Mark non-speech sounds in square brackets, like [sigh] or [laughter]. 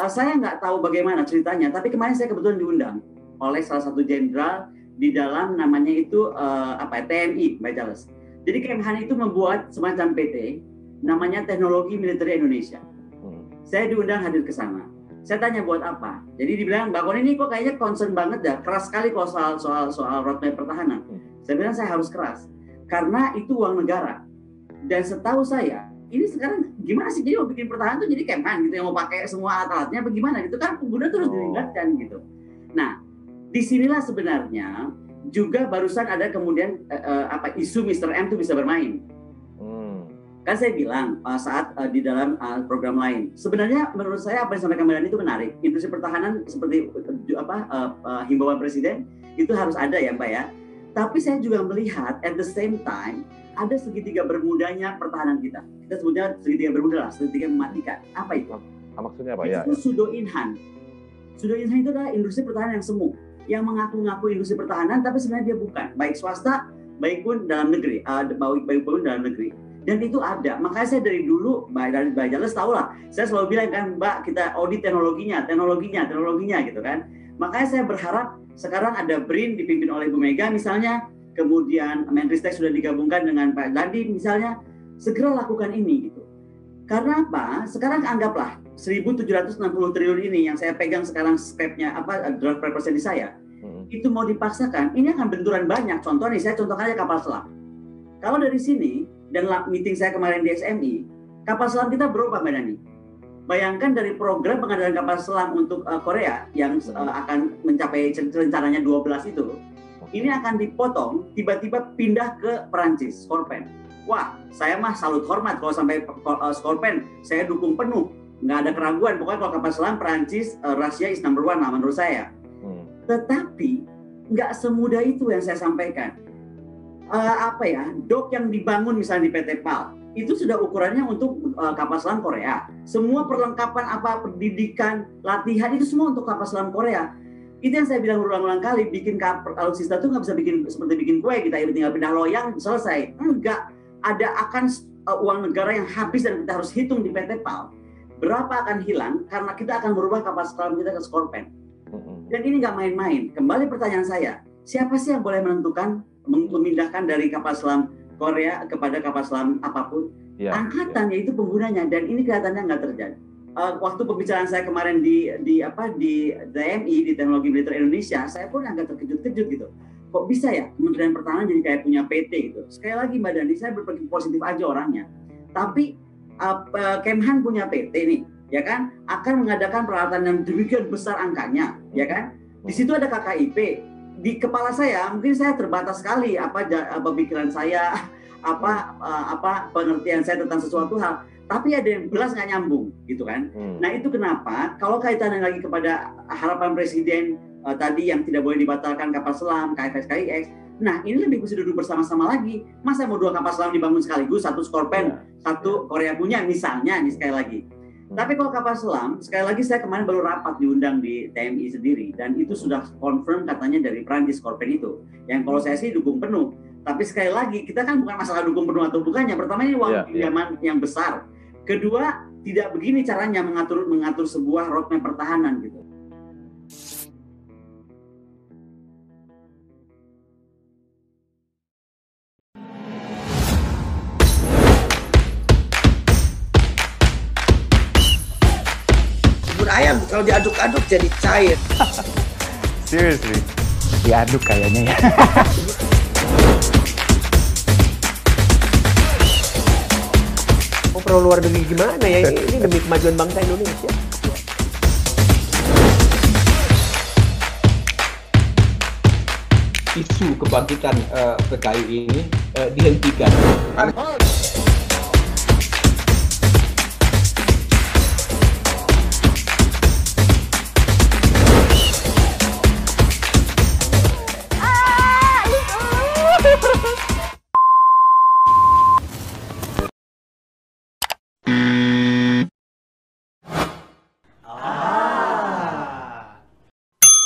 uh, saya nggak tahu bagaimana ceritanya, tapi kemarin saya kebetulan diundang oleh salah satu jenderal di dalam namanya itu uh, apa ya, TMI, Mbak Charles. Jadi Kemhan itu membuat semacam PT namanya Teknologi Militer Indonesia. Hmm. Saya diundang hadir ke sana. Saya tanya buat apa? Jadi dibilang Mbak Kon ini kok kayaknya concern banget ya, keras sekali kok soal soal soal roadmap pertahanan. Hmm. Saya bilang saya harus keras karena itu uang negara. Dan setahu saya ini sekarang gimana sih jadi mau bikin pertahanan tuh jadi Kemhan gitu yang mau pakai semua alat-alatnya bagaimana gitu kan pengguna terus oh. dilibatkan gitu. Nah, di sinilah sebenarnya juga barusan ada kemudian uh, apa isu Mr. M itu bisa bermain. Hmm. Kan saya bilang uh, saat uh, di dalam uh, program lain, sebenarnya menurut saya apa yang disampaikan Mbak itu menarik. Industri pertahanan seperti uh, apa uh, uh, himbauan presiden itu harus ada ya Mbak ya. Tapi saya juga melihat at the same time ada segitiga bermudanya pertahanan kita. Kita sebutnya segitiga bermuda lah, segitiga mematikan. Apa itu? Ah, maksudnya apa ya? Itu ya. sudo inhan. Sudo inhan itu adalah industri pertahanan yang semu, yang mengaku-ngaku industri pertahanan, tapi sebenarnya dia bukan. Baik swasta, baik pun dalam negeri, uh, baik, baik pun dalam negeri. Dan itu ada. Makanya saya dari dulu, baik dari Mbak Jales tahu lah. Saya selalu bilang kan, Mbak kita audit teknologinya, teknologinya, teknologinya gitu kan. Makanya saya berharap sekarang ada BRIN dipimpin oleh Bu Mega misalnya, kemudian Menristek sudah digabungkan dengan Pak Dandi misalnya, segera lakukan ini gitu. Karena apa? Sekarang anggaplah 1.760 triliun ini yang saya pegang sekarang stepnya apa draft proposal di saya, hmm. itu mau dipaksakan, ini akan benturan banyak. Contoh nih, saya contohkan aja kapal selam. Kalau dari sini dan meeting saya kemarin di SMI, kapal selam kita berubah Mbak Dani. Bayangkan dari program pengadaan kapal selam untuk uh, Korea yang uh, akan mencapai rencananya 12 itu, ini akan dipotong tiba-tiba pindah ke Perancis, Scorpion. Wah, saya mah salut hormat kalau sampai uh, Scorpion, saya dukung penuh. Nggak ada keraguan, pokoknya kalau kapal selam Perancis, uh, Rusia is number one lah menurut saya. Hmm. Tetapi nggak semudah itu yang saya sampaikan. Uh, apa ya, dok yang dibangun misalnya di PT PAL, itu sudah ukurannya untuk uh, kapal selam Korea. Semua perlengkapan apa pendidikan, latihan itu semua untuk kapal selam Korea itu yang saya bilang berulang-ulang kali bikin alutsista itu nggak bisa bikin seperti bikin kue kita tinggal pindah loyang selesai enggak ada akan uh, uang negara yang habis dan kita harus hitung di PT PAL berapa akan hilang? Karena kita akan merubah kapal selam kita ke Scorpion. Dan ini nggak main-main. Kembali pertanyaan saya siapa sih yang boleh menentukan memindahkan dari kapal selam Korea kepada kapal selam apa pun? Ya, angkatan ya. yaitu penggunanya dan ini kelihatannya nggak terjadi. Uh, waktu pembicaraan saya kemarin di di apa di DMI di Teknologi Militer Indonesia, saya pun agak terkejut-kejut gitu. Kok bisa ya Kementerian Pertahanan jadi kayak punya PT gitu. Sekali lagi Mbak Dani, saya berpikir positif aja orangnya. Tapi uh, Kemhan punya PT nih, ya kan? Akan mengadakan peralatan yang demikian besar angkanya, ya kan? Di situ ada KKIP. Di kepala saya mungkin saya terbatas sekali apa [laughs] apa pikiran saya, apa apa pengertian saya tentang sesuatu hal tapi ada yang jelas nggak nyambung gitu kan. Hmm. Nah itu kenapa kalau kaitannya lagi kepada harapan presiden uh, tadi yang tidak boleh dibatalkan kapal selam KFS KIX, nah ini lebih mesti duduk bersama-sama lagi. Masa mau dua kapal selam dibangun sekaligus, satu Scorpion, ya. satu Korea punya misalnya ini sekali lagi. Tapi kalau kapal selam, sekali lagi saya kemarin baru rapat diundang di TMI sendiri dan itu sudah confirm katanya dari Prancis Scorpion itu. Yang kalau saya sih dukung penuh. Tapi sekali lagi kita kan bukan masalah dukung penuh atau bukannya. Pertama ini uang yeah, pinjaman yeah. yang besar Kedua, tidak begini caranya mengatur mengatur sebuah roadmap pertahanan gitu. Bubur ayam kalau diaduk-aduk jadi cair. [laughs] Seriously? Diaduk kayaknya ya. [laughs] pro luar negeri gimana ya ini, ini demi kemajuan bangsa Indonesia. Isu kebangkitan uh, PKI ini uh, dihentikan.